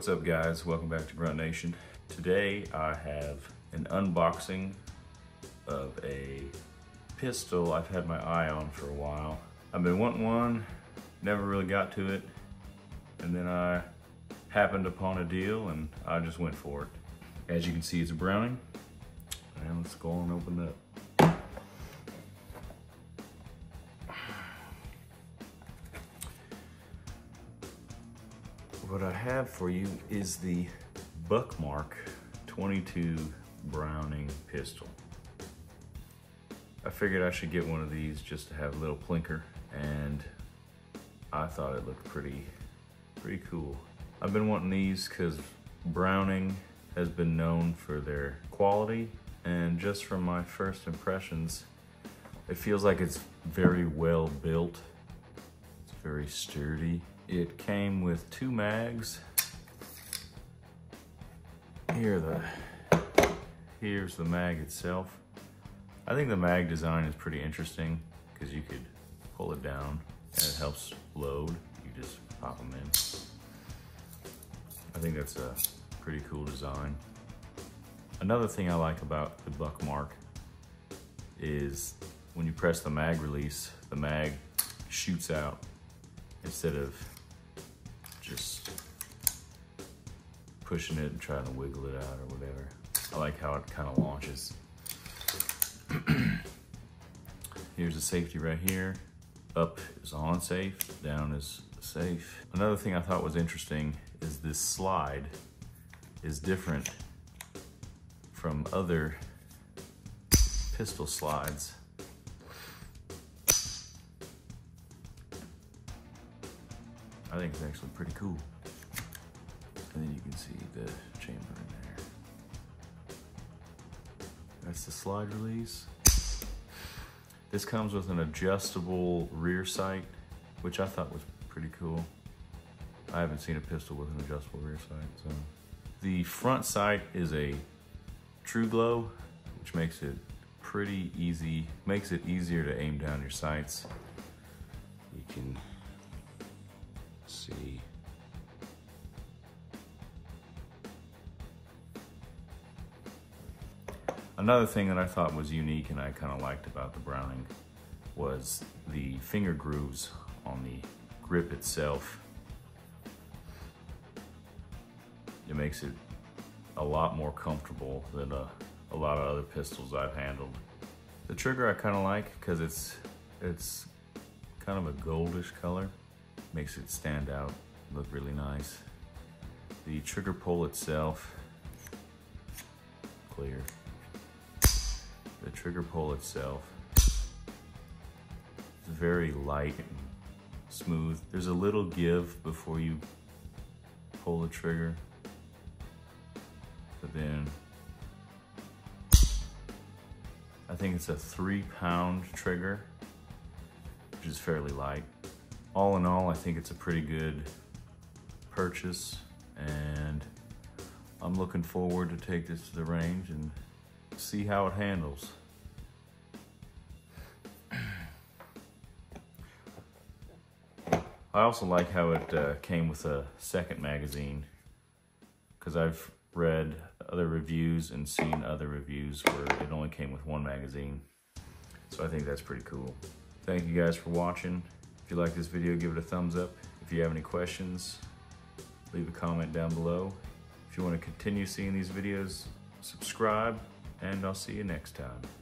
What's up guys? Welcome back to Grunt Nation. Today I have an unboxing of a pistol I've had my eye on for a while. I've been wanting one, never really got to it, and then I happened upon a deal and I just went for it. As you can see it's a Browning, and let's go and open it up. What I have for you is the Buck Mark 22 Browning pistol. I figured I should get one of these just to have a little plinker and I thought it looked pretty, pretty cool. I've been wanting these because Browning has been known for their quality and just from my first impressions, it feels like it's very well built. It's very sturdy. It came with two mags. Here the, here's the mag itself. I think the mag design is pretty interesting because you could pull it down and it helps load. You just pop them in. I think that's a pretty cool design. Another thing I like about the Buck Mark is when you press the mag release, the mag shoots out instead of just pushing it and trying to wiggle it out or whatever. I like how it kind of launches. Here's the safety right here. Up is on safe, down is safe. Another thing I thought was interesting is this slide is different from other pistol slides. I think it's actually pretty cool. And then you can see the chamber in there. That's the slide release. This comes with an adjustable rear sight, which I thought was pretty cool. I haven't seen a pistol with an adjustable rear sight, so. The front sight is a TruGlo, which makes it pretty easy, makes it easier to aim down your sights. You can see. Another thing that I thought was unique and I kind of liked about the Browning was the finger grooves on the grip itself. It makes it a lot more comfortable than a, a lot of other pistols I've handled. The trigger I kind of like because it's it's kind of a goldish color makes it stand out, look really nice. The trigger pull itself, clear. The trigger pull itself very light and smooth. There's a little give before you pull the trigger, but then I think it's a three pound trigger, which is fairly light all in all, I think it's a pretty good purchase and I'm looking forward to take this to the range and see how it handles. I also like how it uh, came with a second magazine because I've read other reviews and seen other reviews where it only came with one magazine. So I think that's pretty cool. Thank you guys for watching. If you like this video, give it a thumbs up. If you have any questions, leave a comment down below. If you want to continue seeing these videos, subscribe, and I'll see you next time.